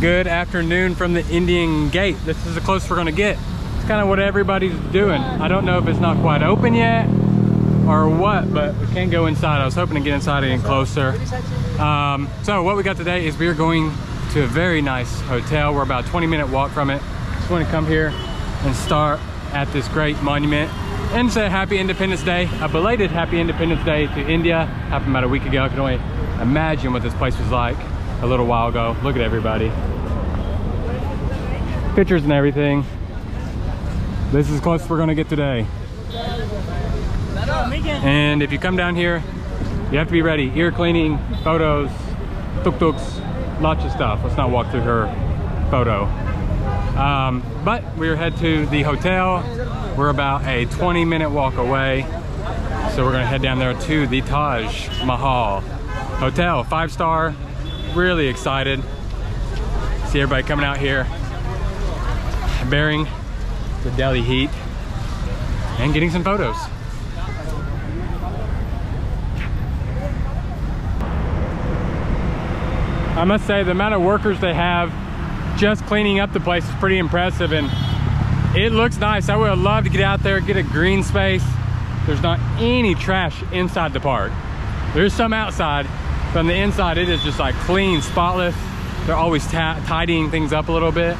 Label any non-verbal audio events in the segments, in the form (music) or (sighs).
Good afternoon from the Indian Gate. This is the closest we're gonna get. It's kind of what everybody's doing. I don't know if it's not quite open yet or what, but we can't go inside. I was hoping to get inside get closer. Um, so what we got today is we're going to a very nice hotel. We're about a 20 minute walk from it. Just want to come here and start at this great monument and say happy Independence Day, a belated happy Independence Day to India. Happened about a week ago. I can only imagine what this place was like a little while ago. Look at everybody. Pictures and everything. This is close we're gonna get today. And if you come down here, you have to be ready. Ear cleaning, photos, tuk-tuks, lots of stuff. Let's not walk through her photo. Um, but we're head to the hotel. We're about a 20 minute walk away. So we're gonna head down there to the Taj Mahal Hotel, five star. Really excited. See everybody coming out here, bearing the Delhi heat and getting some photos. I must say the amount of workers they have just cleaning up the place is pretty impressive and it looks nice. I would love to get out there, get a green space. There's not any trash inside the park. There's some outside, on the inside it is just like clean, spotless. They're always tidying things up a little bit.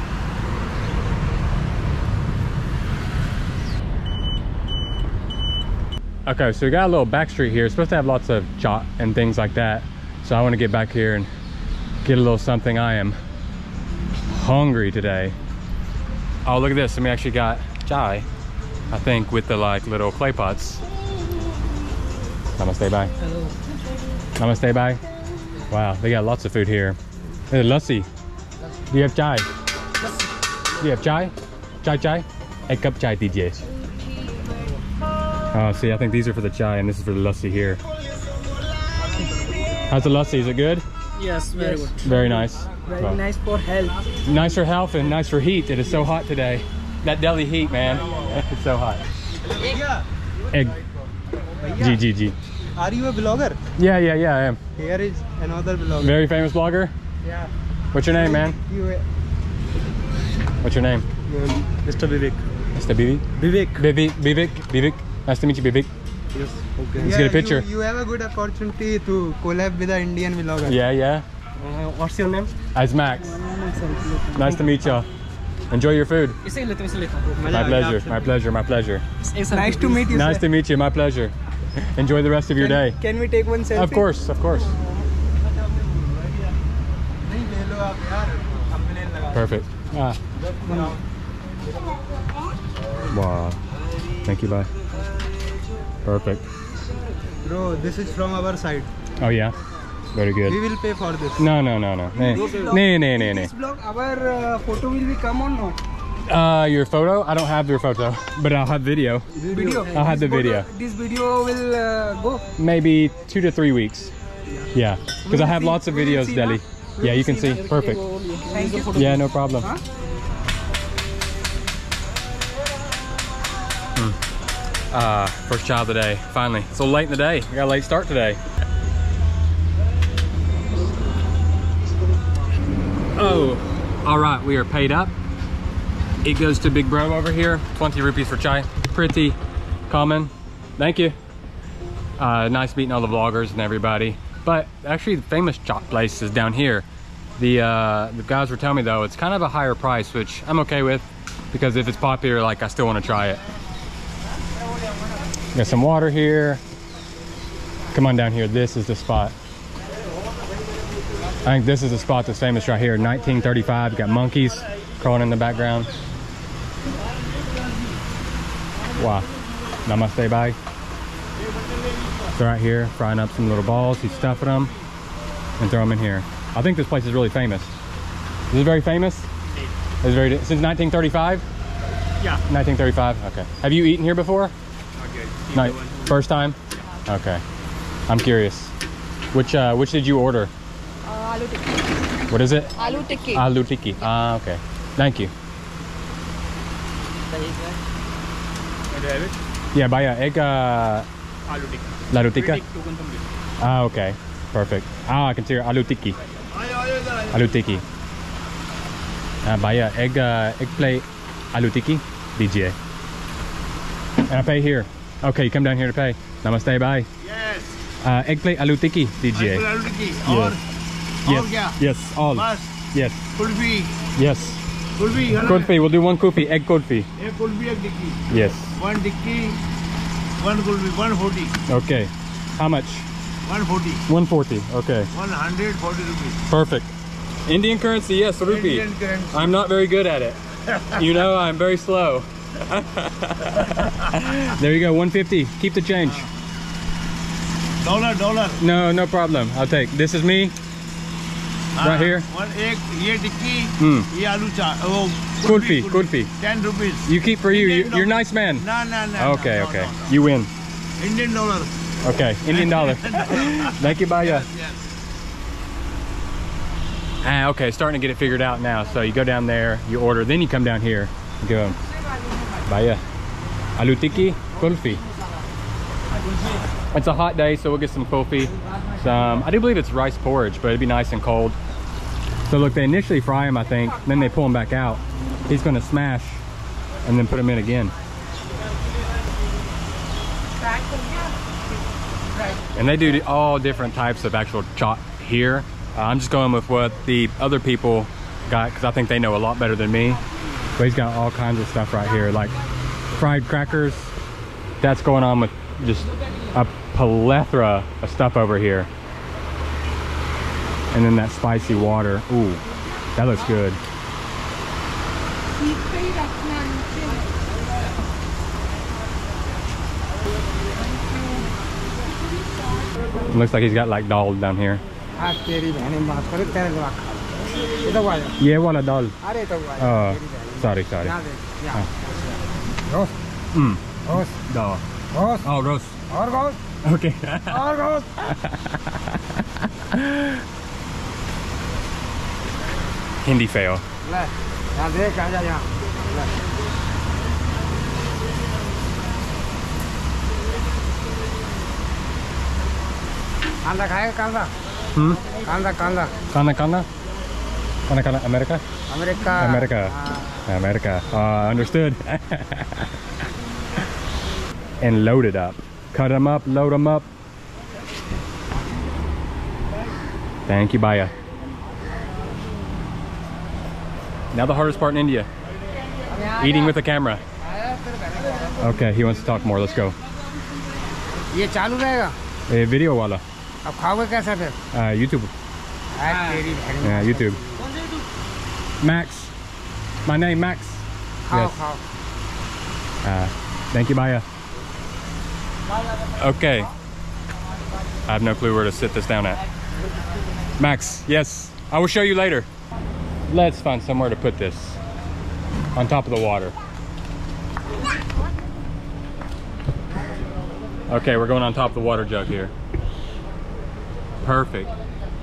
Okay, so we got a little back street here. It's supposed to have lots of chaat and things like that. So I want to get back here and get a little something. I am hungry today. Oh, look at this. And we actually got chai, I think, with the like little clay pots. Namaste, bye. Hello. Namaste, bye. Wow, they got lots of food here. Hey, lassi. Do you have chai? Do you have chai? Chai chai? A cup chai DJ. Oh, see, I think these are for the chai and this is for the lassi here. How's the lassi? Is it good? Yes, very Yes. good. Very nice. Very Well, nice for health. Nice for health and nice for heat. It is so hot today. That Delhi heat, man. (laughs) It's so hot. Egg. G, G, G. Are you a vlogger? Yeah, yeah, yeah, I am. Here is another vlogger. Very famous blogger? Yeah. What's your name, man? You, uh, What's your name? Mr. Vivek. Mr. Vivek? Vivek. Vivek. Vivek. Vivek. Nice to meet you, Vivek. Yes. Okay. Let's yeah, get a picture. You, you, have a good opportunity to collab with an Indian vlogger. Yeah, yeah. Uh, what's your name? It's Max. Nice to meet you. Enjoy your food. My pleasure, my pleasure, my pleasure. Nice to meet you. Nice to meet you, my pleasure. (laughs) Enjoy the rest of your can, day. Can we take one selfie? Of course, of course. Perfect. Ah. Wow. Thank you, bye. Perfect. Bro, this is from our side. Oh yeah. Very good. We will pay for this. No, no, no, no. No, no, no, no. This blog, our uh, photo will be come on no? Uh, your photo? I don't have your photo, but I'll have video. Video. I'll have the This photo- video. This video will uh, go. Maybe two to three weeks. Yeah, because I have see- lots of videos, see, Delhi. Yeah, you can see, see. Perfect. Thank you. Yeah, no problem. Huh? Uh, first chai today, finally. It's a little late in the day. We got a late start today. Oh, all right, we are paid up. It goes to Big Bro over here, 20 rupees for chai. Pretty common. Thank you. Uh, nice meeting all the vloggers and everybody. But actually the famous chaat place is down here. The, uh, the guys were telling me though, it's kind of a higher price, which I'm okay with because if it's popular, like I still want to try it. Got some water here. Come on down here. This is the spot. I think this is the spot that's famous right here. 1935. Got monkeys crawling in the background. Wow. Namaste, bye. So right here, frying up some little balls. He's stuffing them and throw them in here. I think this place is really famous. This Is very famous? It's very since 1935. Yeah. 1935. Okay. Have you eaten here before? No, first time. Okay. I'm curious. Which uh, which did you order? Uh, aloo tikki. What is it? Aloo tikki. Aloo tikki. Ah, okay. Thank you. Yeah, buy a egg. Uh, Alutika. Larutika? Ah, okay. Perfect. Ah, I can see alutiki. Alutiki. Uh, ah, buy a egg, uh, egg plate alutiki Dga. And I pay here. Okay, you come down here to pay. Namaste, bye. Yes. Uh, egg plate alutiki DJ. Alutiki. Yes. All, yes. All, yeah. Yes, all. Mas. Yes. Yes. Kulfi. Kulfi. We'll do one kulfi. Egg kulfi. Egg kulfi, egg tikki. Yes. One tikki, one kulfi, 140. Okay. How much? 140. 140. Okay. 140 rupees. Perfect. Indian currency, yes, rupee. Indian currency. I'm not very good at it. you know, I'm very slow. (laughs) there you go, 150. Keep the change. Uh, dollar, dollar. No, no problem. I'll take. This is me. Uh, right ah, here? One egg, the key, mm. Oh, kulfi, kulfi, kulfi. 10 rupees. You keep for you. You are a nice man. No, no, no. Okay, no, okay. No, no, you win. Indian dollar. Okay, Indian dollar. (laughs) Thank you, Bhaiya. Yes, yes. Ah, okay, starting to get it figured out now. So you go down there, you order, then you come down here. Go, Bhaiya. Alutiki, kulfi. It's a hot day, so we'll get some kulfi. Some, I do believe it's rice porridge, but it'd be nice and cold. So look, they initially fry him, I think, then they pull him back out. He's gonna smash and then put him in again. And they do all different types of actual chaat here. Uh, I'm just going with what the other people got because I think they know a lot better than me. But he's got all kinds of stuff right here, like fried crackers. That's going on with just a plethora of stuff over here And then that spicy water. Ooh, that looks good. Looks like he's got like dal down here. हाँ तेरी बहने बात करे तेरे जवाब खा ले। इधर को आ जा Yeah, wala dal. अरे तो आ जा Uh, तेरी बहन sorry, sorry. यहाँ देख यहाँ रोस Mm, रोस dal. रोस Oh, roast. और रोस Okay. और रोस Hindi fail. Left. Yeah, there, yeah, yeah, yeah. Left. America? America. कांदा कांदा कांदा कांदा understood and load it up cut them up load them up thank you Bhaiya Now the hardest part in India. Eating with the camera. Okay, he wants to talk more. Let's go. ये चालू रहेगा A video wala. अब खाओगे कैसे फिर Uh, YouTube. हाँ, तेरी बहन Yeah, YouTube. Max. My name, Max. खाओ yes. खाओ Uh, thank you, Baya. Okay. I have no clue where to sit this down at. Max, yes. I will show you later. Let's find somewhere to put this. On top of the water. Okay, we're going on top of the water jug here. Perfect.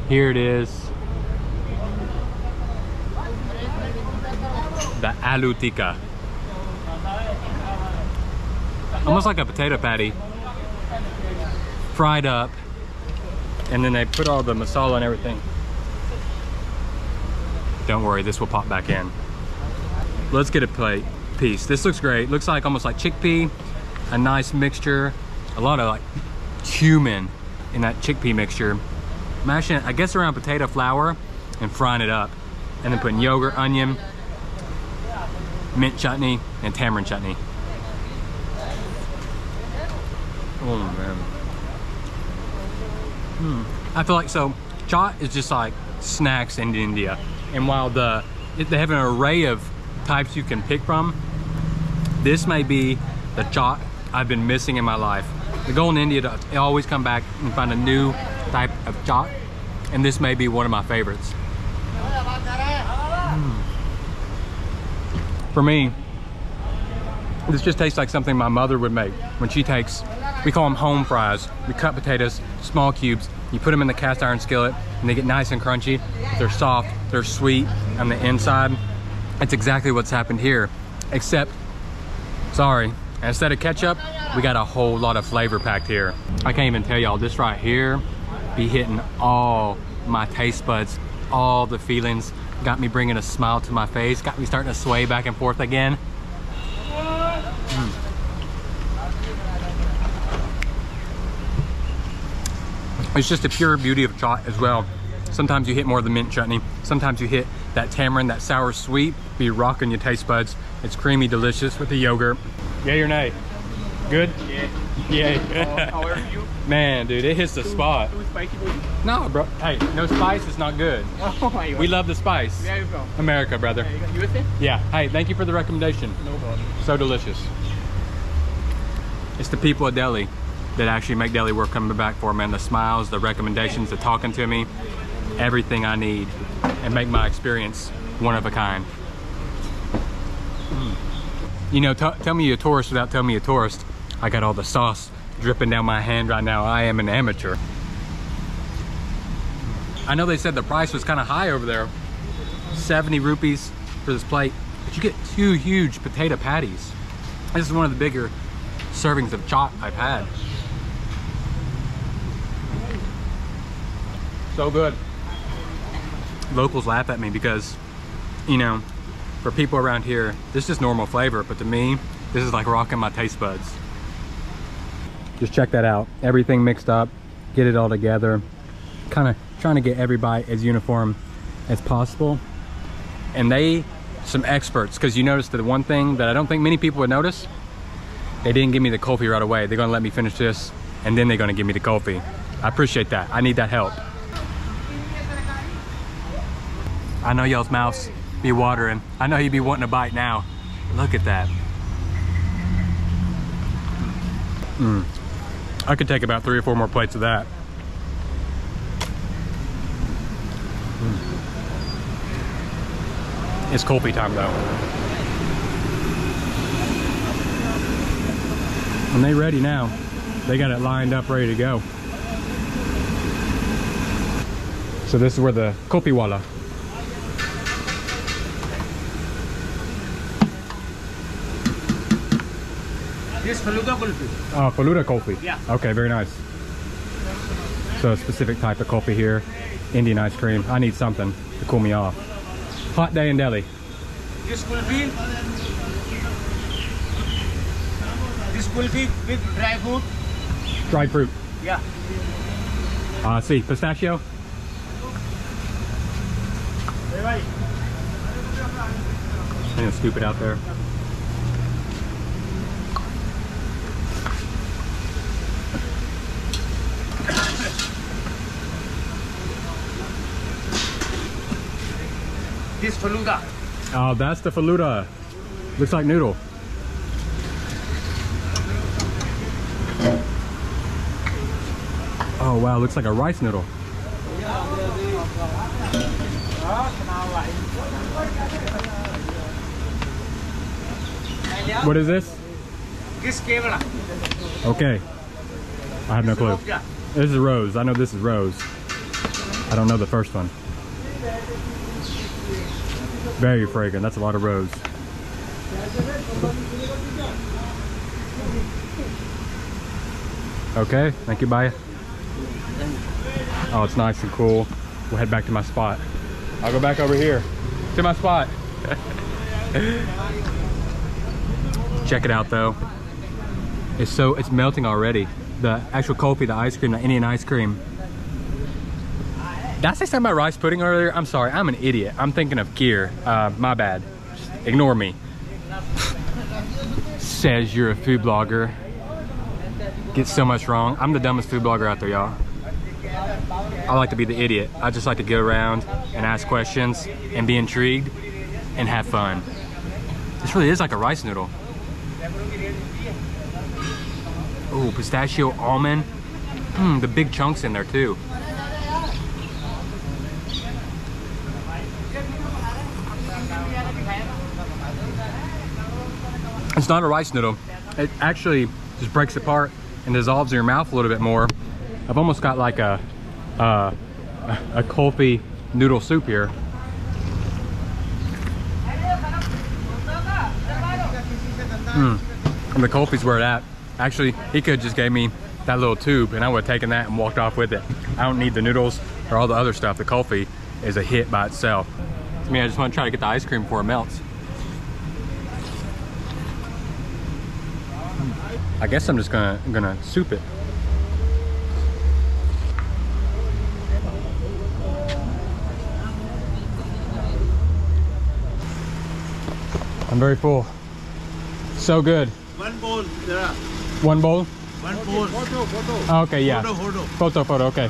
Here it is. The aloo tikka. Almost like a potato patty. Fried up. And then they put all the masala and everything. Don't worry, this will pop back in. Let's get a plate piece. This looks great. Looks like almost like chickpea. A nice mixture. A lot of like cumin in that chickpea mixture. Mashing it, I guess around potato flour and frying it up. And then putting yogurt, onion, mint chutney, and tamarind chutney. Oh man. Hmm. I feel like so chaat is just like snacks in India. And while the they have an array of types you can pick from, this may be the chaat I've been missing in my life. The goal in India to always come back and find a new type of chaat, and this may be one of my favorites. Mm. For me, this just tastes like something my mother would make when she takes, we call them home fries. We cut potatoes, small cubes, you put them in the cast iron skillet and they get nice and crunchy. They're soft, they're sweet on the inside. It's exactly what's happened here, except, sorry, instead of ketchup, we got a whole lot of flavor packed here. I can't even tell y'all, this right here be hitting all my taste buds all the feelings. Got me bringing a smile to my face. Got me starting to sway back and forth again. Mm. It's just the pure beauty of chaat as well. Sometimes you hit more of the mint chutney. Sometimes you hit that tamarind, that sour sweet. Be rocking your taste buds. It's creamy, delicious with the yogurt. Yay or nay? Good? Yeah. Are you? (laughs) Man, dude, it hits the spot. Too spicy for you? No, bro. Hey, no spice is not good. (laughs) Oh my god. We love the spice. You from? America, brother. Yeah, you got USA? Yeah. Hey, thank you for the recommendation. No problem. So delicious. It's the people of Delhi that actually make daily work coming back for, me and The smiles, the recommendations, the talking to me, everything I need, and make my experience one of a kind. Mm. You know, tell me you're a tourist without telling me you're a tourist. I got all the sauce dripping down my hand right now. I am an amateur. I know they said the price was kind of high over there. 70 rupees for this plate, but you get two huge potato patties. This is one of the bigger servings of chaat I've had. So good. Locals laugh at me because, you know, for people around here, this is normal flavor, but to me, this is like rocking my taste buds. Just check that out. Everything mixed up, get it all together. Kind of trying to get every bite as uniform as possible. And they, some experts, because you noticed the one thing that I don't think many people would notice, they didn't give me the kulfi right away. They're gonna let me finish this, and then they're gonna give me the kulfi. I appreciate that. I need that help. I know y'all's mouths be watering. I know you'd be wanting a bite now. Look at that. Mm. I could take about three or four more plates of that. Mm. It's kulfi time though. And they ready now. They got it lined up, ready to go. So this is where the kulfi This Falooda kulfi. Oh, Falooda kulfi. Yeah. Okay, very nice. So a specific type of kulfi here. Indian ice cream. I need something to cool me off. Hot day in Delhi. This kulfi. This kulfi with dry fruit. Dried fruit. Yeah. Uh, see, pistachio. I'm gonna scoop out there. Falooda. Oh, that's the falooda. Looks like noodle. Oh wow, looks like a rice noodle. What is this? Okay. I have no clue. This is rose. I know this is rose. I don't know the first one. Very fragrant. That's a lot of rose. Okay, thank you, bye. Oh, it's nice and cool. We'll head back to my spot. I'll go back over here to my spot. (laughs) Check it out though. It's so, it's melting already. The actual kulfi, the ice cream, the Indian ice cream. Did I say something about rice pudding earlier? I'm sorry, I'm an idiot. I'm thinking of kheer. Uh, my bad. Just ignore me. (laughs) Says you're a food blogger. Get so much wrong. I'm the dumbest food blogger out there, y'all. I like to be the idiot. I just like to go around and ask questions and be intrigued and have fun. This really is like a rice noodle. Oh, pistachio almond. Mmm, the big chunks in there too. It's not a rice noodle. It actually just breaks apart and dissolves in your mouth a little bit more. I've almost got like a uh, a kulfi noodle soup here. Mm. And the kulfi's where it at. Actually, he could just gave me that little tube and I would have taken that and walked off with it. I don't need the noodles or all the other stuff. The kulfi is a hit by itself. To me, I just want to try to get the ice cream before it melts. I guess I'm just gonna gonna soup it. I'm very full. So good. One bowl. There are One bowl? one bowl. Photo, photo. Oh, okay, yeah. Photo, photo. Photo, photo, okay.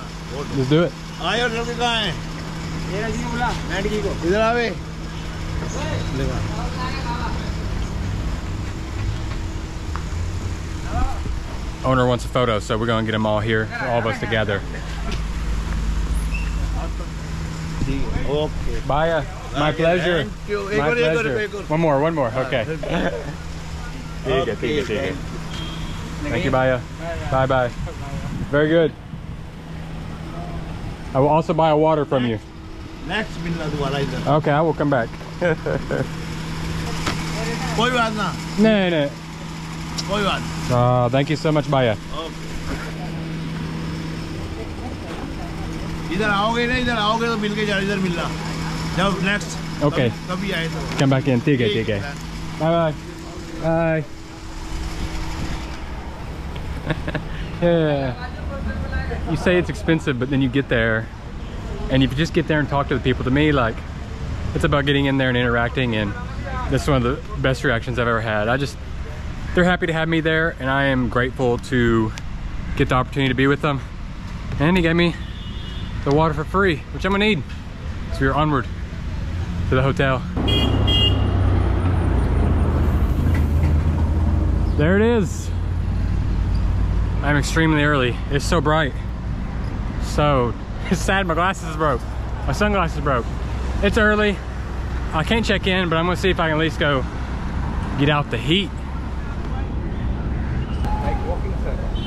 Let's do it. आए और लड़के कहाँ हैं इधर आवे owner wants a photo, so we're gonna get them all here, all of us together. Okay. Bye. Uh, my pleasure. My pleasure. One more, one more. (laughs) Okay. Thank you, Bhaiya. Bye bye. Very good. I will also buy a water from you. Next Okay, I will come back. (laughs) No, no. Uh, thank you so much, Bhaiya. इधर आओगे ना इधर आओगे तो मिल के जाना इधर मिलना। yeah. You say it's expensive, but then you get there. And if you just get there and talk to the people, to me, like, it's about getting in there and interacting and that's one of the best reactions I've ever had. I just, they're happy to have me there, and I am grateful to get the opportunity to be with them. And he gave me the water for free, which I'm gonna need. So we're onward to the hotel. There it is. I'm extremely early. It's so bright. So (laughs) it's sad my glasses broke. My sunglasses broke. It's early. I can't check in, but I'm gonna see if I can at least go get out the heat.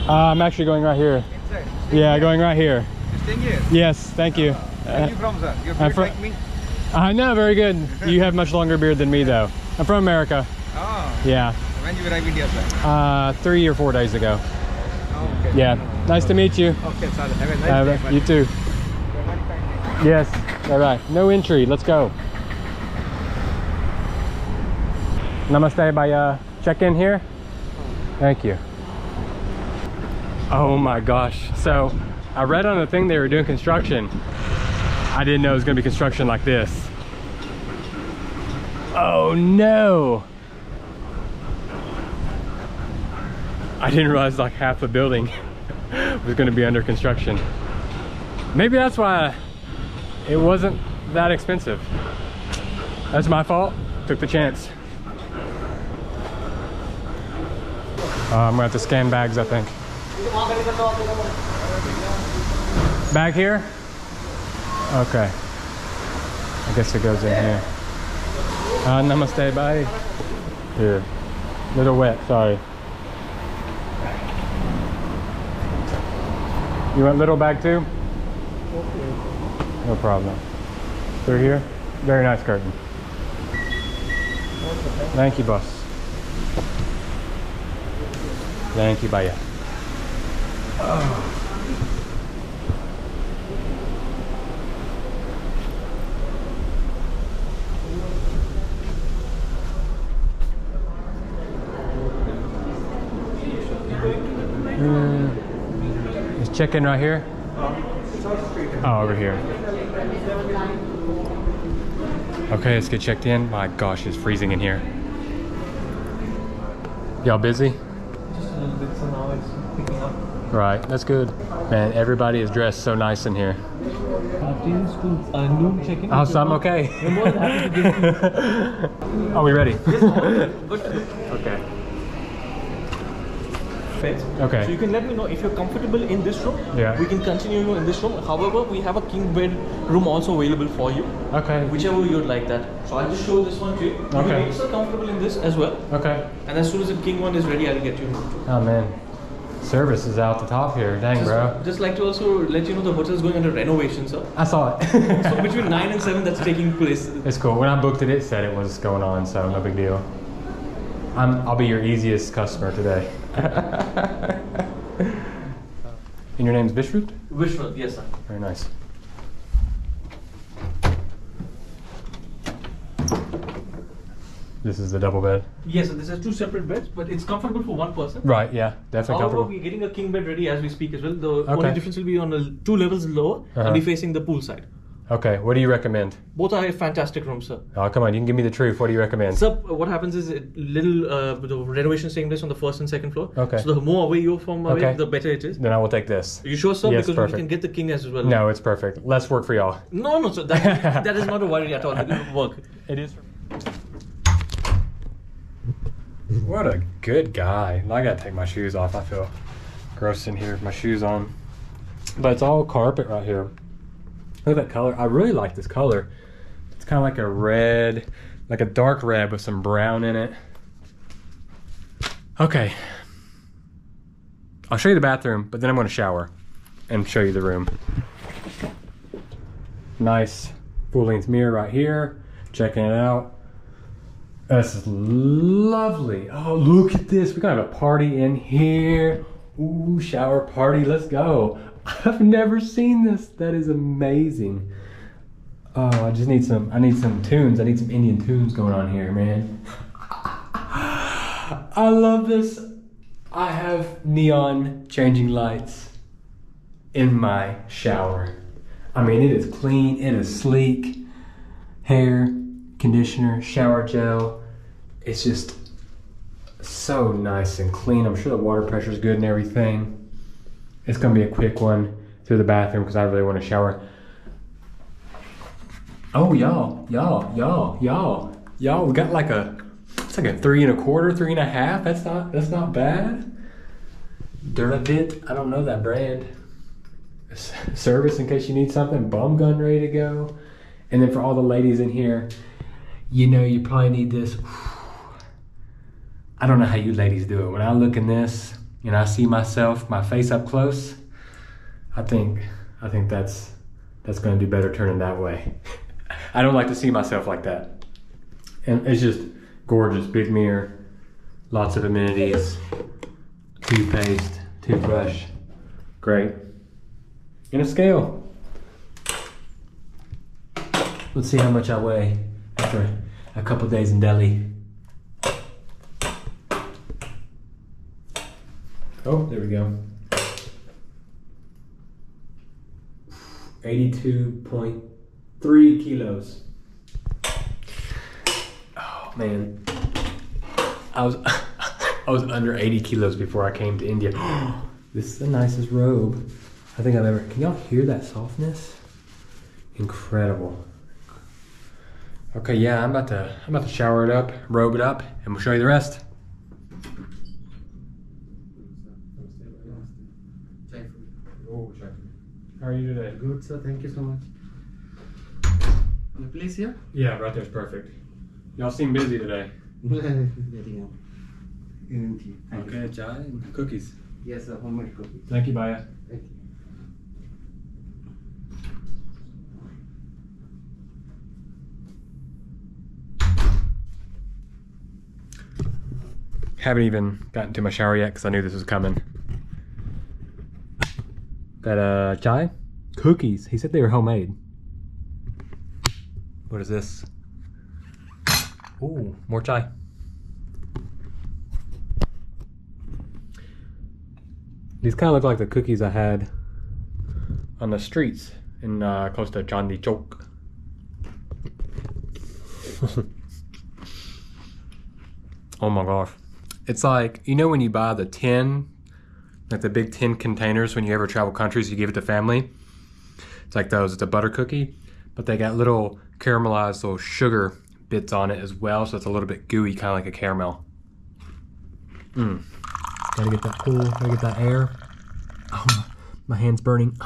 Uh, I'm actually going right here. Yeah, going right here. Staying here. Yes, thank you. Where are you from, sir? You're I'm built fr- like me. I know, very good. (laughs) You have much longer beard than me though. I'm from America. Oh, Yeah, when you arrived India, sir? uh, three or four days ago. Oh, okay. Yeah, nice to meet you. Okay, sir. Have a nice Uh, day. you too. Yes, all right. No entry, let's go. Namaste by uh, check in here. Thank you. Oh my gosh. So I read on the thing they were doing construction. I didn't know it was gonna be construction like this. Oh no. I didn't realize like half the building (laughs) was gonna be under construction. Maybe that's why it wasn't that expensive. That's my fault. Took the chance. Uh, I'm gonna have to scan bags, I think. Bag here? Okay. I guess it goes in here. Uh, namaste, bye. Here. Little wet, sorry. You want little bag too? No problem. Through here? Very nice curtain. Thank you, boss. Thank you, Bhaiya. Uh, is check-in right here? Oh, over here. Okay, let's get checked in. My gosh, it's freezing in here. Y'all busy? Right, that's good. Man, everybody is dressed so nice in here. uh, noon check-in. Oh, so I'm okay. (laughs) Are we ready? okay. Okay. So you can let me know if you're comfortable in this room. Yeah. We can continue you in this room. However, we have a king bed room also available for you, Okay. whichever you'd like that. So I'll just show this one to you. Okay. make yourself comfortable in this as well. Okay. And as soon as the king one is ready, I'll get you. Oh man, service is out the top here. Dang, bro. Just like to also let you know the hotel is going under renovation, sir. I saw it. So between nine and seven, that's taking place. It's cool. When I booked it, it said it was going on, so no big deal. I'm, I'll be your easiest customer today. (laughs) and your name's Bishrut? Vishwanath, yes, sir. Very nice. This is the double bed. Yes, so this is two separate beds, but it's comfortable for one person. Right. Yeah. Definitely However, comfortable. we're getting a king bed ready as we speak as well. The Okay. only difference will be on the two levels lower Uh-huh. and be facing the pool side. Okay. What do you recommend? Both are fantastic rooms, sir. Oh, come on. You can give me the truth. What do you recommend? So what happens is it little uh, the renovation taking place on the first and second floor. Okay. So the more away you're from away, Okay. the better it is. then I will take this. Are you sure, sir? Yes, because perfect. we can get the king as well. No, it's perfect. Less work for y'all. No, no, sir. That, that is (laughs) not a worry at all. It will work. It is. What a good guy. I gotta take my shoes off. I feel gross in here with my shoes on. But it's all carpet right here. Look at that color. I really like this color. It's kind of like a red, like a dark red with some brown in it. Okay. I'll show you the bathroom, but then I'm gonna shower and show you the room. Nice full length mirror right here. Checking it out. This is lovely. Oh, look at this. We're gonna have a party in here. Ooh, shower party. Let's go. (laughs) I've never seen this. That is amazing. Oh, I just need some. I need some tunes. I need some Indian tunes going on here, man. (sighs) I love this. I have neon changing lights in my shower. I mean, it is clean. It is sleek. Hair, conditioner, shower gel. It's just so nice and clean. I'm sure the water pressure is good and everything. It's gonna be a quick one through the bathroom because I really want to shower. Oh, y'all, y'all, y'all, y'all, y'all. We got like a, it's like a three and a quarter, three and a half. That's not, that's not bad. Duravit. I don't know that brand. Service in case you need something. Bum gun ready to go. And then for all the ladies in here, you know you probably need this. (sighs) I don't know how you ladies do it. When I look in this and I see myself, my face up close, I think I think that's that's gonna do better turning that way. (laughs) I don't like to see myself like that. And it's just gorgeous, big mirror, lots of amenities, toothpaste, toothbrush, great. And a scale. Let's see how much I weigh after a couple days in Delhi. Oh, there we go. 82.3 kilos. Oh man. I was (laughs) I was under 80 kilos before I came to India. (gasps) this is the nicest robe I think I've ever. Can y'all hear that softness? Incredible. Okay, yeah, I'm about to I'm about to shower it up, robe it up, and we'll show you the rest. How are you today? Good, sir. Thank you so much. The place here? Yeah, right there's perfect. Y'all seem busy today. (laughs) Very Thank you. Okay, chai and cookies. Yes, sir. Homemade cookies. Thank you, Bhaiya. Haven't even gotten to my shower yet because I knew this was coming. Got uh, chai, cookies. He said they were homemade. What is this? Ooh, more chai. These kind of look like the cookies I had on the streets in uh, close to Chandni Chowk. (laughs) oh my gosh. It's like, you know, when you buy the tin, like the big tin containers when you ever travel countries, you give it to family. It's like those. It's a butter cookie, but they got little caramelized little sugar bits on it as well, so it's a little bit gooey, kind of like a caramel. Mmm. Gotta get that cool, gotta get that air. Oh, my, my hand's burning.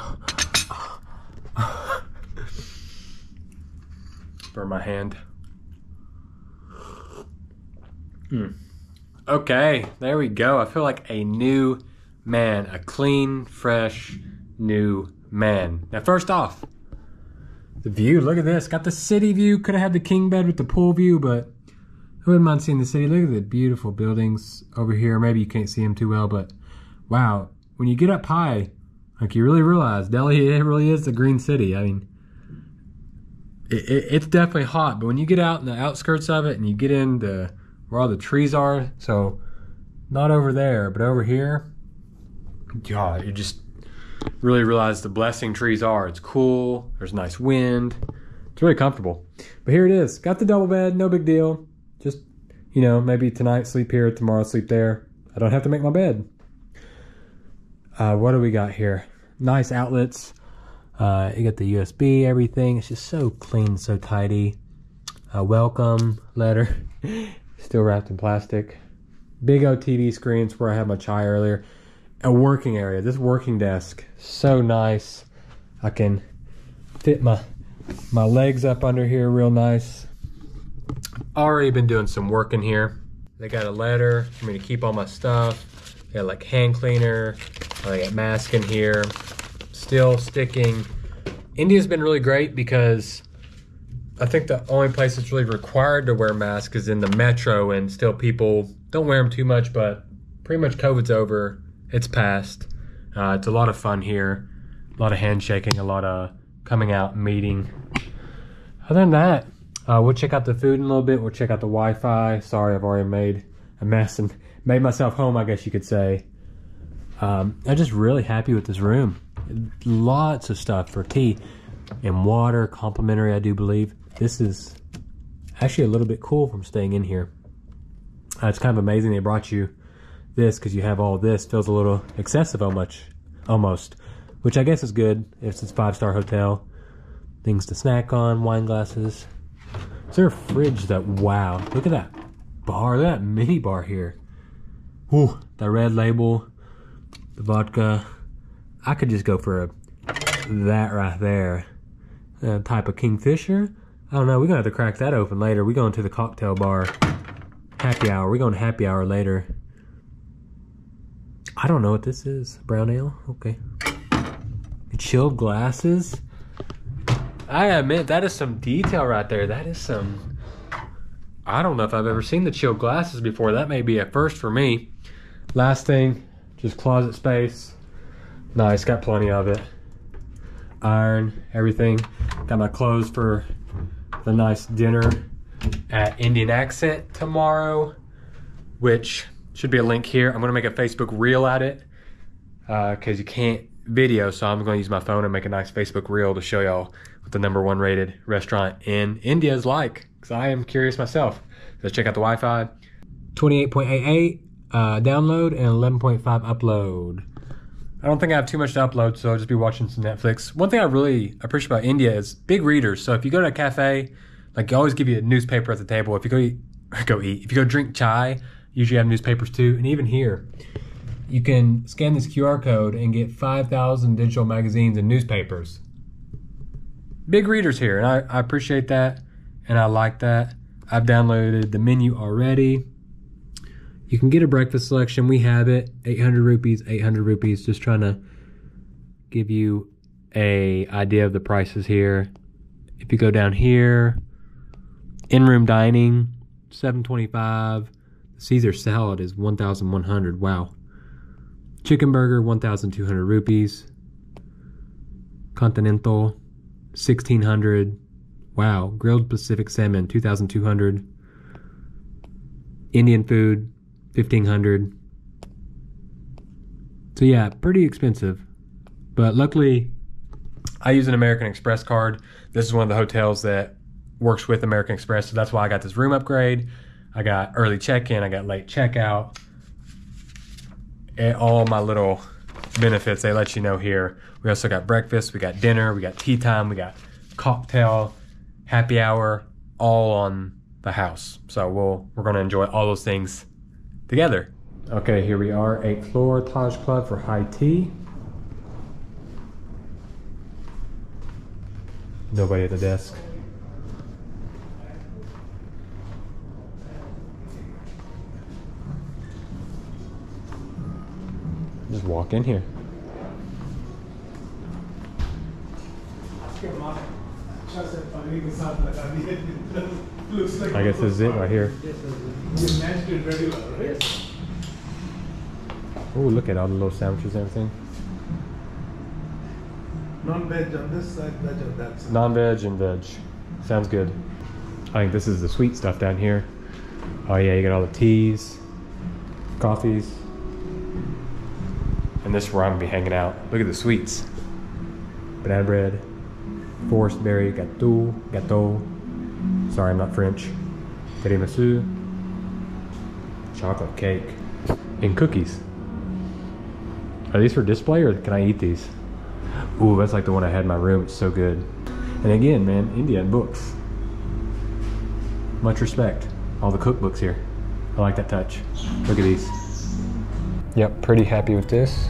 Burn my hand. Hmm. Okay, there we go. I feel like a new man, a clean, fresh, new man. Now, first off, the view. Look at this. Got the city view. Could have had the king bed with the pool view, but who wouldn't mind seeing the city. Look at the beautiful buildings over here. Maybe you can't see them too well, but wow. When you get up high, like you really realize Delhi, (laughs) it really is the green city. I mean, it, it, it's definitely hot. But when you get out in the outskirts of it and you get into where all the trees are, so not over there, but over here, God, you just really realize the blessing trees are. It's cool. There's nice wind. It's really comfortable. But here it is. Got the double bed. No big deal. Just you know, maybe tonight sleep here, tomorrow sleep there. I don't have to make my bed. Uh, what do we got here? Nice outlets. Uh, you got the USB, everything. It's just so clean, so tidy. Welcome letter, (laughs) still wrapped in plastic. Big TV screens where I had my chai earlier. A working area. This working desk, so nice. I can fit my my legs up under here real nice. Already been doing some work in here. They got a letter for me to keep all my stuff. They got like hand cleaner. I got mask in here. Still sticking. India's been really great because I think the only place that's really required to wear masks is in the metro, and still people don't wear them too much. But pretty much COVID's over. It's past. Uh, it's a lot of fun here. A lot of handshaking. A lot of coming out, meeting. Other than that, uh, we'll check out the food in a little bit. We'll check out the Wi-Fi. Sorry, I've already made a mess and (laughs) made myself home, I guess you could say. Um, I'm just really happy with this room. Lots of stuff for tea and water, complimentary, I do believe. This is actually a little bit cool from staying in here. Uh, it's kind of amazing they brought you this because you have all this. Feels a little excessive, much, almost, which I guess is good if it's a five-star hotel. Things to snack on, wine glasses. Is there a fridge that, wow, look at that bar, look at that mini bar here. Ooh, the red label, the vodka. I could just go for a, that right there. Uh, type of Kingfisher. I don't know, we're gonna have to crack that open later. We're going to the cocktail bar. Happy hour, we're going to happy hour later. I don't know what this is. Brown ale? Okay. Chilled glasses? I admit that is some detail right there. That is some. I don't know if I've ever seen the chilled glasses before. That may be a first for me. Last thing, just closet space. Nice, got plenty of it. Iron, everything. Got my clothes for the nice dinner at Indian Accent tomorrow, which should be a link here. I'm gonna make a Facebook reel at it because uh, you can't video, so I'm gonna use my phone and make a nice Facebook reel to show y'all what the number one rated restaurant in India is like. Because I am curious myself. Let's check out the Wi-Fi. 28.88 uh, download and 11.5 upload. I don't think I have too much to upload, so I'll just be watching some Netflix. One thing I really appreciate about India is big readers. So if you go to a cafe, like they always give you a newspaper at the table. If you go eat, (laughs) go eat. If you go drink chai, usually have newspapers too. And even here, you can scan this QR code and get 5,000 digital magazines and newspapers. Big readers here, and I, I appreciate that, and I like that. I've downloaded the menu already. You can get a breakfast selection. We have it. 800 rupees, 800 rupees. Just trying to give you a idea of the prices here. If you go down here, in-room dining, 725. Caesar salad is 1,100. Wow. Chicken burger, 1,200 rupees. Continental, 1,600. Wow. Grilled Pacific salmon, 2,200. Indian food, 1,500. So yeah, pretty expensive. But luckily, I use an American Express card. This is one of the hotels that works with American Express, so that's why I got this room upgrade. I got early check-in, I got late checkout. And all my little benefits they let you know here. We also got breakfast, we got dinner, we got tea time, we got cocktail, happy hour, all on the house. So we'll we're gonna enjoy all those things together. Okay, here we are, eighth floor, Taj Club for high tea. Nobody at the desk. Just walk in here. (laughs) I guess this is it right here. Oh, look at all the little sandwiches and everything. Non-veg on this side, veg on that side. Non-veg and veg. Sounds good. I think this is the sweet stuff down here. Oh yeah, you got all the teas, coffees. And this is where I'm gonna be hanging out. Look at the sweets. Banana bread, forest berry gâteau, gâteau. Sorry, I'm not French. Tiramisu, chocolate cake, and cookies. Are these for display or can I eat these? Ooh, that's like the one I had in my room. It's so good. And again, man, India and books. Much respect. All the cookbooks here. I like that touch. Look at these. Yep, pretty happy with this.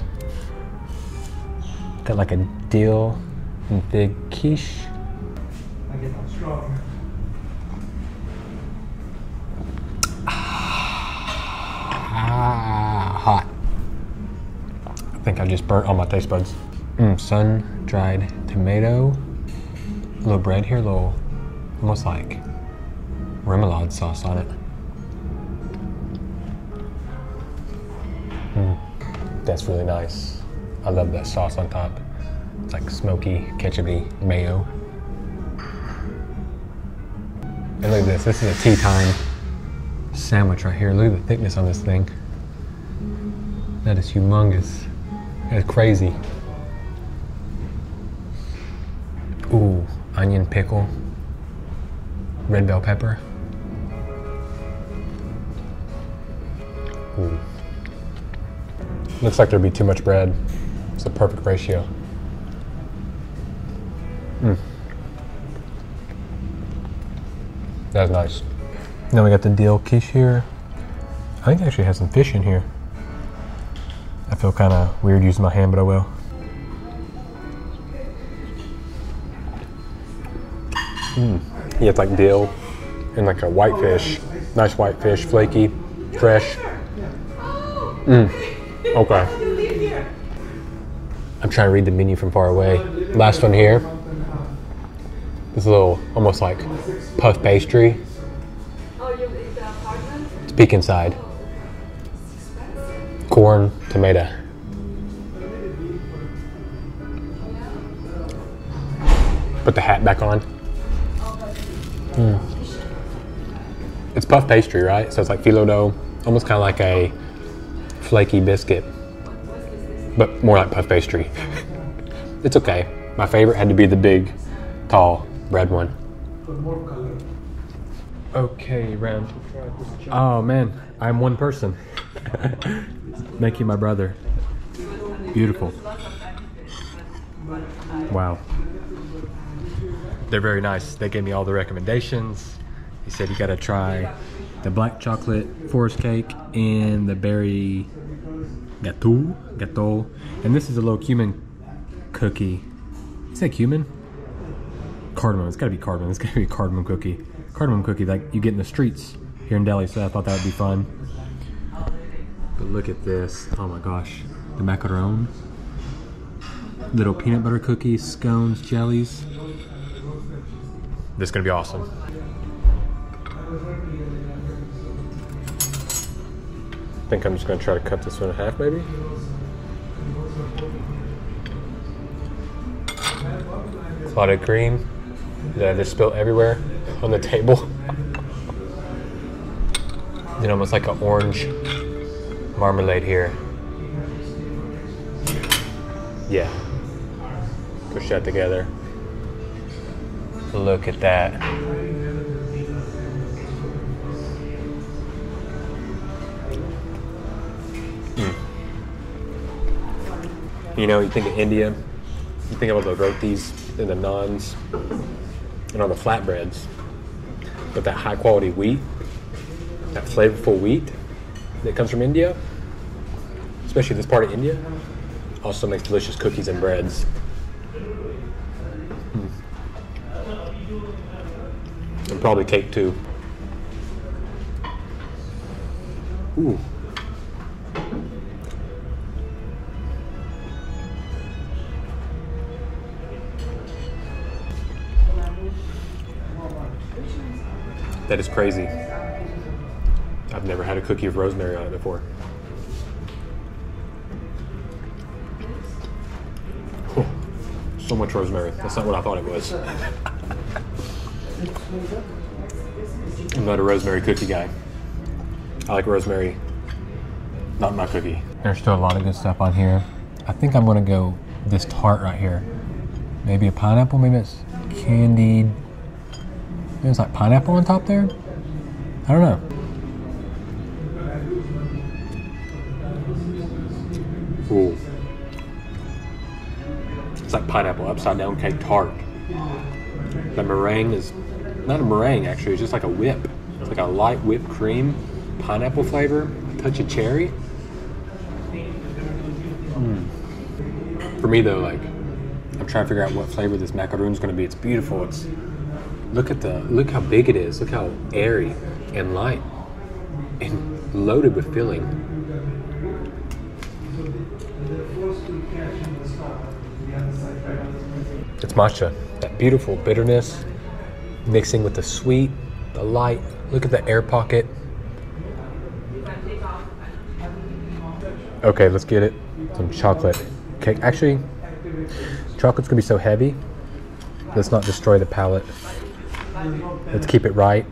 Got like a dill and fig quiche. Ah, I just burnt all my taste buds. Mm, sun dried tomato. A little bread here, a little, almost like remoulade sauce on it. Mm, that's really nice. I love that sauce on top. It's like smoky, ketchupy mayo. And look at this. This is a tea time sandwich right here. Look at the thickness on this thing. That is humongous. That's crazy. Ooh, onion pickle, red bell pepper. Ooh. Looks like there'd be too much bread. It's the perfect ratio. Mm. That's nice. Then we got the dill quiche here. I think it actually has some fish in here. I feel kind of weird using my hand, but I will. Mm. Yeah, it's like dill and like a white fish. Nice white fish, flaky, fresh. Mm. Okay. I'm trying to read the menu from far away. Last one here. This little, almost like puff pastry. Let's peek inside. Corn, tomato. Put the hat back on. Mm. It's puff pastry, right? So it's like filo dough, almost kind of like a flaky biscuit, but more like puff pastry. (laughs) it's okay. My favorite had to be the big, tall bread one. Okay, round. Oh man, I'm one person. (laughs) Make you my brother. Beautiful. Wow. They're very nice. They gave me all the recommendations. He said you gotta try the black chocolate forest cake and the berry gâteau, gâteau. And this is a little cumin cookie. Is that cumin? Cardamom. It's gotta be cardamom. It's gotta be cardamom cookie. Cardamom cookie like you get in the streets here in Delhi. So I thought that would be fun. But look at this. Oh my gosh. The macaron. Little peanut butter cookies, scones, jellies. This is gonna be awesome. I think I'm just gonna try to cut this one in half maybe. Clotted cream that I just spilled everywhere on the table. (laughs) then almost like an orange marmalade here. Yeah. Push that together. Look at that. Mm. You know, you think of India, you think about the rotis and the naans and all the flatbreads. But that high quality wheat, that flavorful wheat that comes from India, especially this part of India, also makes delicious cookies and breads. Mm. And probably cake too. Ooh. That is crazy. I've never had a cookie of rosemary on it before. So much rosemary. That's not what I thought it was. I'm not a rosemary cookie guy. I like rosemary, not my cookie. There's still a lot of good stuff on here. I think I'm gonna go this tart right here. Maybe a pineapple, maybe it's candied. Maybe it's like pineapple on top there. I don't know. Ooh. It's like pineapple upside down cake tart. The meringue is not a meringue actually, it's just like a whip. It's like a light whipped cream, pineapple flavor, a touch of cherry. Mm. For me though, like I'm trying to figure out what flavor this macaroon is going to be. It's beautiful. It's look at the look how big it is. Look how airy and light and loaded with filling. It's matcha. That beautiful bitterness mixing with the sweet, the light. Look at the air pocket. Okay, let's get it. Some chocolate cake. Actually, chocolate's gonna be so heavy. Let's not destroy the palate. Let's keep it right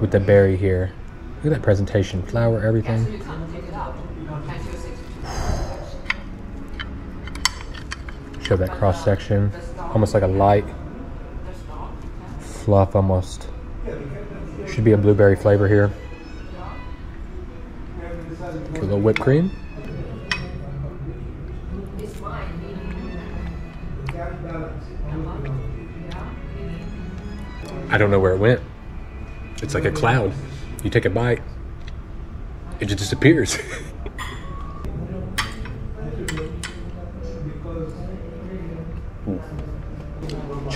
with the berry here. Look at that presentation. Flour, everything. Show that cross section. Almost like a light fluff almost. Should be a blueberry flavor here. Okay, a little whipped cream. I don't know where it went. It's like a cloud. You take a bite, it just disappears. (laughs)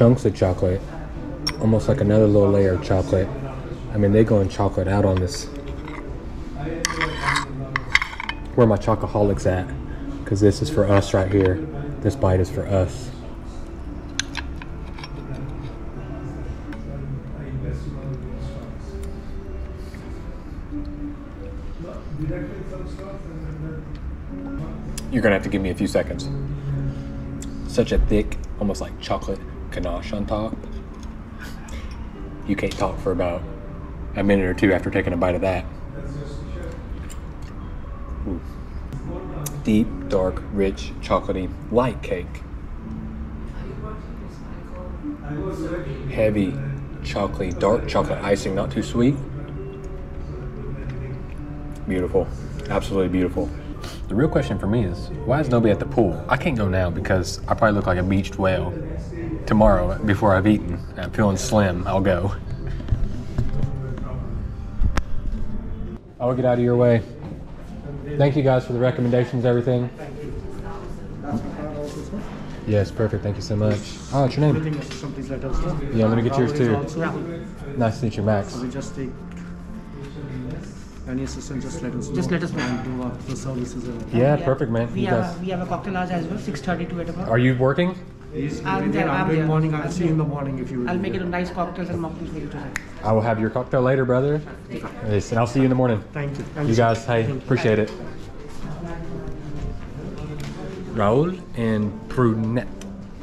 Chunks of chocolate, almost like another little layer of chocolate. I mean, they going chocolate out on this. Where my chocoholics at? Because this is for us right here. This bite is for us. You're gonna have to give me a few seconds. Such a thick, almost like chocolate ganache on top. You can't talk for about a minute or two after taking a bite of that. Ooh. Deep, dark, rich, chocolatey, light cake. Heavy, chocolatey, dark chocolate icing, not too sweet. Beautiful. Absolutely beautiful. The real question for me is why is nobody at the pool? I can't go now because I probably look like a beached whale. Tomorrow, before I've eaten, I'm feeling slim, I'll go. I'll get out of your way. Thank you guys for the recommendations, everything. Yes, perfect. Thank you so much. Oh, what's your name? Anything assistant, please let us know. Yeah, I'm gonna get yours too. Nice to meet you, Max. We just take any assistant, just let us know. Just let us know. And do what the services are. Yeah, perfect, man. We You have guys- a, we have a cocktail hour as well, 6:30 to 8 o'clock. Are you working? He's I'm I'm, there, I'm doing there. morning. I'll I'm see you in the morning if you will. I'll be make it a nice cocktails and mocktails for you tonight. I will have your cocktail later, brother. Yes, and I'll see you in the morning. Thank you. Thank You guys, hey, Thank you. appreciate it. Raul and Prunette.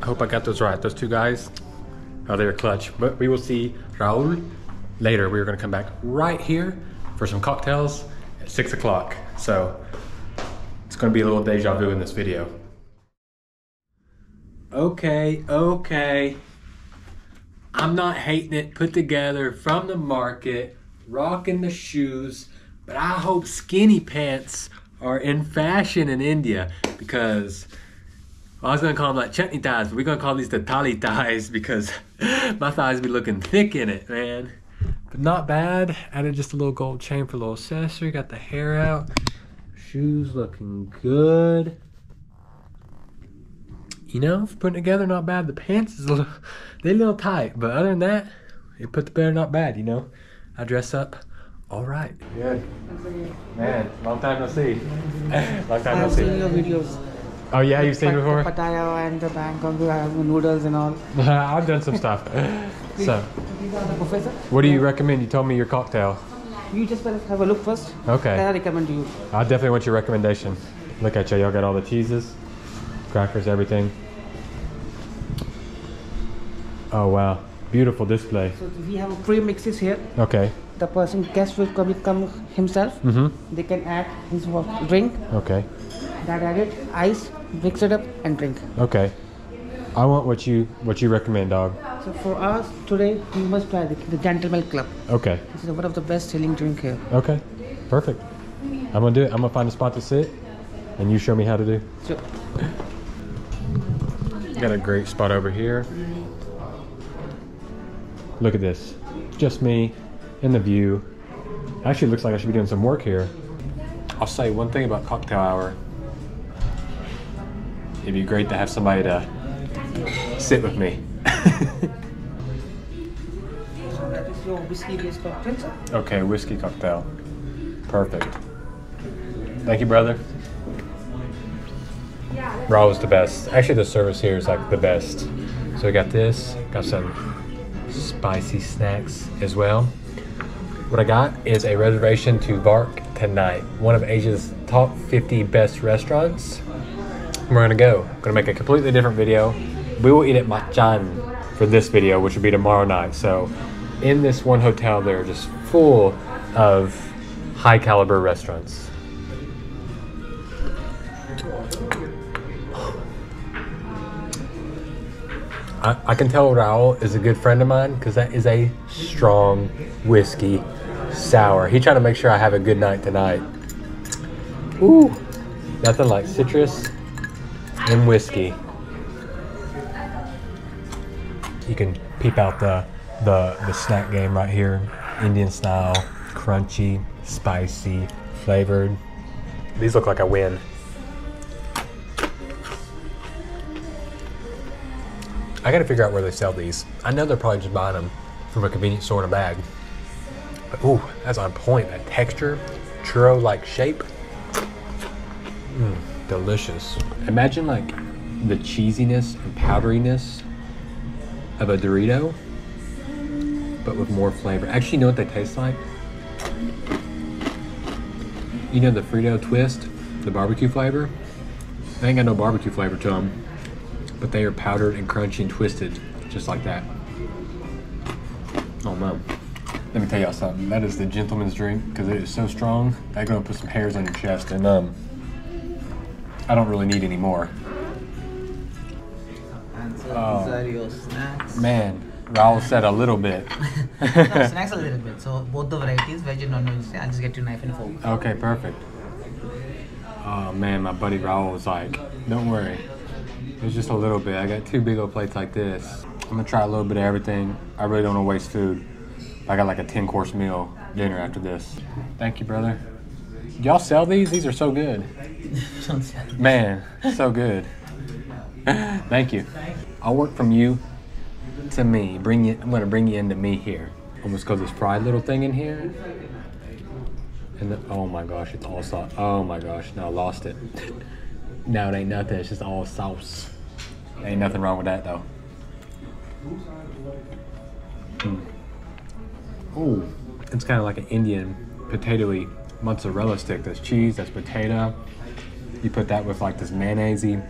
I hope I got those right. Those two guys, oh, they're clutch. But we will see Raul later. We are going to come back right here for some cocktails at six o'clock. So it's going to be a little deja vu in this video. Okay, okay. I'm not hating it. Put together from the market, rocking the shoes, but I hope skinny pants are in fashion in India because well, I was gonna call them like chutney thighs, but we're gonna call these the thali thighs (laughs) because (laughs) my thighs be looking thick in it, man. But not bad. Added just a little gold chain for a little accessory. Got the hair out. Shoes looking good. You know, for putting together, not bad. The pants is a little, (laughs) they a little tight, but other than that, it put together, not bad. You know, I dress up, all right. Good, man. Long time no see. (laughs) long time no see. I've seen see. your videos. Oh yeah, you've seen Pat- before. The Pattaya and the Bangkok, uh, noodles and all. (laughs) I've done some stuff. So, Professor, what do you recommend? You told me your cocktail. you just better have a look first. Okay. Then I recommend you. I definitely want your recommendation. Look at you, y'all got all the cheeses, crackers, everything. Oh wow, Beautiful display. So we have pre-mixes here. Okay. The person guest will come, come himself. Mm-hmm. They can add his drink. Okay. That added ice, mix it up and drink. Okay. I want what you what you recommend, dog. So for us today, we must try the, the Gentleman Club. Okay. This is one of the best selling drink here. Okay. Perfect. I'm gonna do it. I'm gonna find a spot to sit, and you show me how to do. So Got a great spot over here. Look at this. Just me and the view. Actually, looks like I should be doing some work here. I'll say one thing about cocktail hour. It'd be great to have somebody to sit with me. (laughs) Okay, whiskey cocktail. Perfect. Thank you, brother. Raul was the best. Actually, the service here is like the best. So we got this, got some spicy snacks as well. What I got is a reservation to Varq tonight, one of Asia's top 50 best restaurants. We're gonna go. Gonna make a completely different video. We will eat at Machan for this video, which will be tomorrow night. So, in this one hotel, they're just full of high caliber restaurants. I, I can tell Raul is a good friend of mine because that is a strong whiskey sour. He trying to make sure I have a good night tonight. Ooh, nothing like citrus and whiskey. You can peep out the the the snack game right here, Indian style, crunchy, spicy, flavored. These look like a win. I gotta figure out where they sell these. I know they're probably just buying them from a convenience store in a bag. But ooh, that's on point. That texture, churro-like shape. Mm, delicious. Imagine like the cheesiness and powderiness of a Dorito, but with more flavor. Actually, you know what they taste like? You know the Frito twist, the barbecue flavor? They ain't got no barbecue flavor to them but they are powdered and crunchy and twisted, just like that. Oh man. Let me tell y'all something. That is the gentleman's drink because it is so strong. That's gonna put some hairs on your chest, and um, I don't really need any more. And Oh. these are your snacks. Man, Raul said a little bit. (laughs) no, snacks a little bit. So both the varieties, veg and non-veg. I'll just get you knife and fork. Okay, perfect. Oh man, my buddy Raul was like, "Don't worry, it's just a little bit. I got two big old plates like this. I'm gonna try a little bit of everything. I really don't want to waste food. I got like a 10 course meal dinner after this. Thank you, brother. Y'all sell these? These are so good. (laughs) Man, so good. (laughs) Thank you. I'll work from you to me. Bring you. I'm gonna bring you into me here. Almost got this fried little thing in here. And then, oh my gosh, it's all sauce. Oh my gosh, no, I lost it. (laughs) no, it ain't nothing. It's just all sauce. Ain't nothing wrong with that though. Mm. Ooh, it's kind of like an Indian potatoy mozzarella stick. That's cheese. That's potato. You put that with like this mayonnaisey,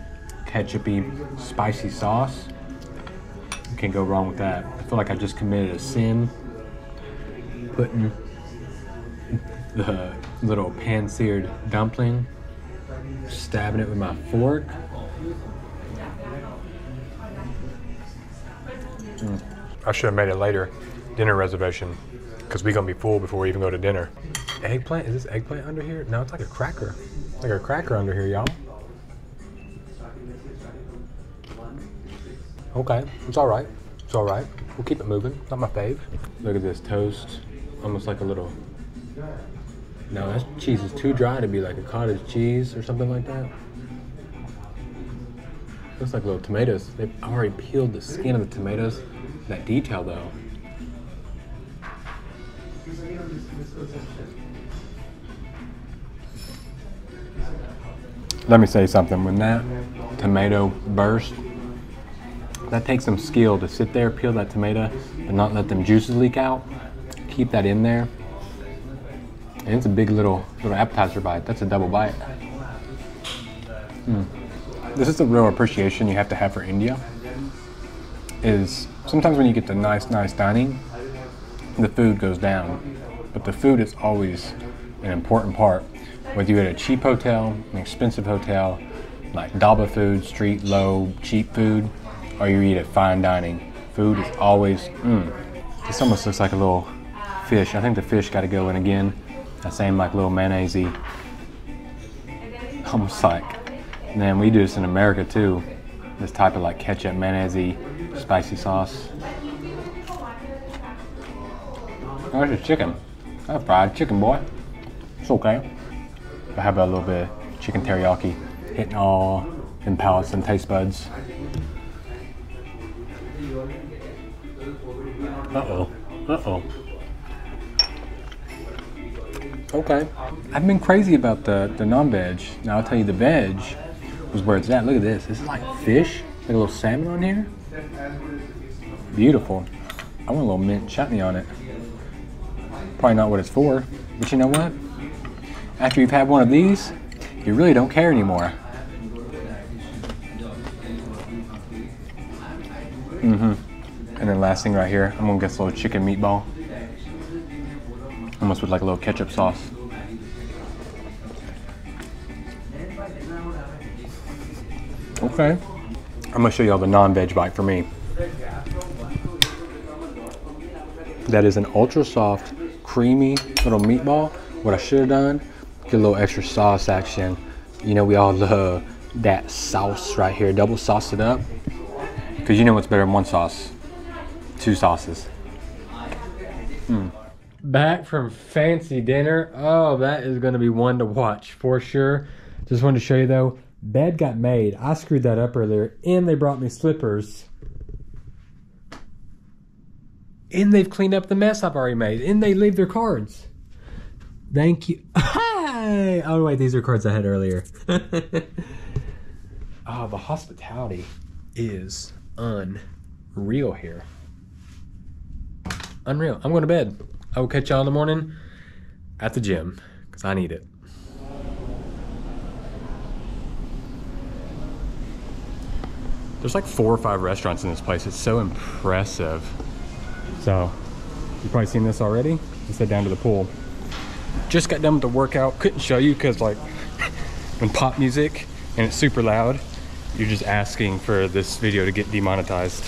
ketchupy, spicy sauce. You can't go wrong with that. I feel like I just committed a sin putting the little pan-seared dumpling, stabbing it with my fork. Mm. I should have made it later, dinner reservation, because we're gonna be full before we even go to dinner. Eggplant? Is this eggplant under here? No, it's like a cracker. Like a cracker under here, y'all. Okay, it's all right. It's all right. We'll keep it moving. Not my fave. Look at this toast, almost like a little. No, that cheese is too dry to be like a cottage cheese or something like that. Looks like little tomatoes. They've already peeled the skin of the tomatoes. That detail though. Let me say something. When that tomato burst, that takes some skill to sit there, peel that tomato, and not let them juices leak out. Keep that in there. And it's a big little little appetizer bite. That's a double bite. Mm. This is the real appreciation you have to have for India. Is sometimes when you get the nice, nice dining, the food goes down. But the food is always an important part. Whether you're at a cheap hotel, an expensive hotel, like dhaba food, street low, cheap food, or you eat at fine dining, food is always, mm. This almost looks like a little fish. I think the fish got to go in again. That same like little mayonnaise almost like, man, we do this in America too. This type of like ketchup, mayonnaise, spicy sauce. Oh, it's just chicken. That's fried chicken, boy. It's okay. I have a little bit of chicken teriyaki hitting all in palates and taste buds. Uh-oh. Uh-oh. Okay. I've been crazy about the, the non-veg. Now I'll tell you the veg was where it's at. Look at this. This is like fish. Like a little salmon on here. Beautiful. I want a little mint chutney on it. Probably not what it's for. But you know what? After you've had one of these, you really don't care anymore. Mm-hmm. And then last thing right here, I'm gonna get this little chicken meatball. Almost with like a little ketchup sauce. Okay. I'm gonna show y'all the non-veg bite for me. That is an ultra soft, creamy little meatball. What I should have done, get a little extra sauce action. You know, we all (laughs) love that sauce right here. Double sauce it up. Cause you know what's better than one sauce? Two sauces. Mm. Back from fancy dinner. Oh, that is gonna be one to watch for sure. Just wanted to show you though, bed got made. I screwed that up earlier and they brought me slippers. And they've cleaned up the mess I've already made. And they leave their cards. Thank you. (laughs) Hey! Oh wait, these are cards I had earlier. oh, (laughs) the hospitality is unreal here. Unreal. I'm going to bed. I will catch y'all in the morning at the gym because I need it. There's like four or five restaurants in this place. It's so impressive. So, you've probably seen this already. Let's head down to the pool. Just got done with the workout. Couldn't show you because like (laughs) when pop music and it's super loud, you're just asking for this video to get demonetized.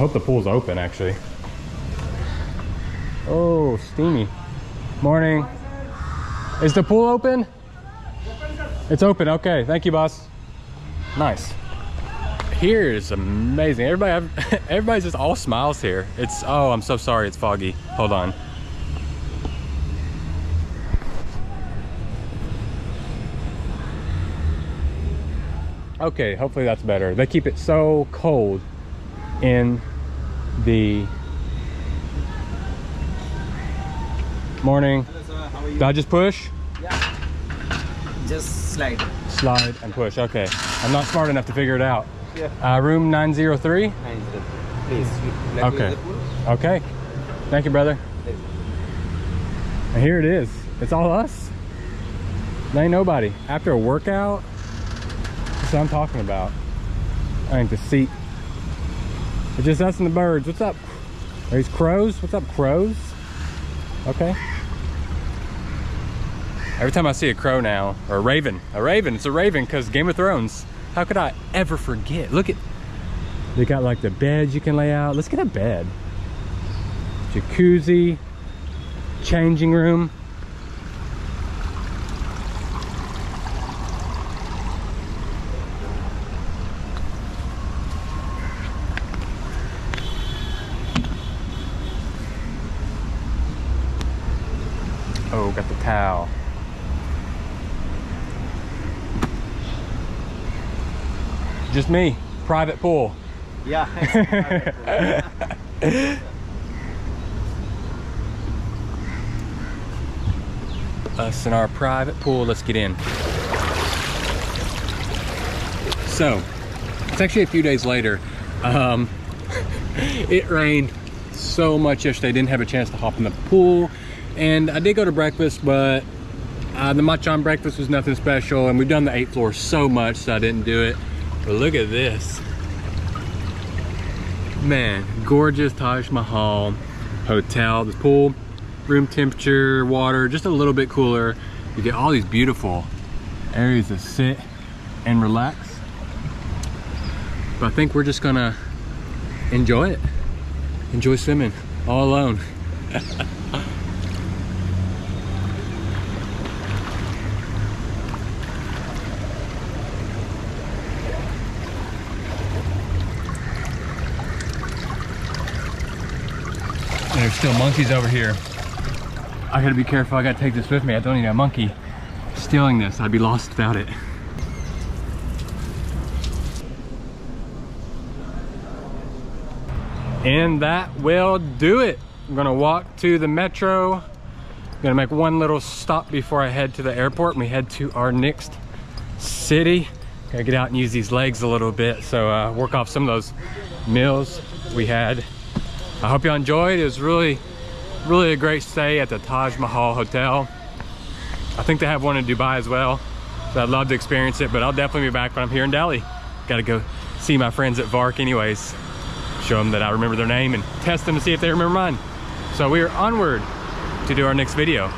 Hope the pool's open actually. Oh, steamy. Morning. Is the pool open? It's open, okay. Thank you, boss. Nice. Here is amazing. Everybody, (laughs) everybody's just all smiles here. It's, oh, I'm so sorry, it's foggy. Hold on. Okay, hopefully that's better. They keep it so cold in the morning. Did I just push? Just slide. Slide and push. Okay. I'm not smart enough to figure it out. Yeah. Uh, room 903? Please, Okay. Okay. Thank you, brother. And here it is. It's all us. There ain't nobody. After a workout, that's what I'm talking about. I think the seat. It's just us and the birds. What's up? Are these crows? What's up, crows? Okay. Every time I see a crow now, or a raven, a raven, it's a raven because Game of Thrones. How could I ever forget? Look at, they got like the beds you can lay out. Let's get a bed. Jacuzzi, changing room. Oh, got the towel. Just me, private pool. Yeah. (laughs) Us in our private pool, let's get in. So, it's actually a few days later. Um, (laughs) it rained so much yesterday, I didn't have a chance to hop in the pool. And I did go to breakfast, but Uh, the matcha on breakfast was nothing special, and we've done the eighth floor so much, so I didn't do it. But look at this. Man, gorgeous Taj Mahal hotel. The pool, room temperature, water, just a little bit cooler. You get all these beautiful areas to sit and relax. But I think we're just gonna enjoy it. Enjoy swimming all alone. (laughs) still monkeys over here. I gotta be careful, I gotta take this with me. I don't need a monkey stealing this. I'd be lost without it. And that will do it. I'm gonna walk to the metro. I'm gonna make one little stop before I head to the airport and we head to our next city. Gotta get out and use these legs a little bit. So uh, work off some of those meals we had. I hope y'all enjoyed. It was really, really a great stay at the Taj Mahal Hotel. I think they have one in Dubai as well. So I'd love to experience it, but I'll definitely be back when I'm here in Delhi. Gotta go see my friends at Varq anyways. Show them that I remember their name and test them to see if they remember mine. So we are onward to do our next video.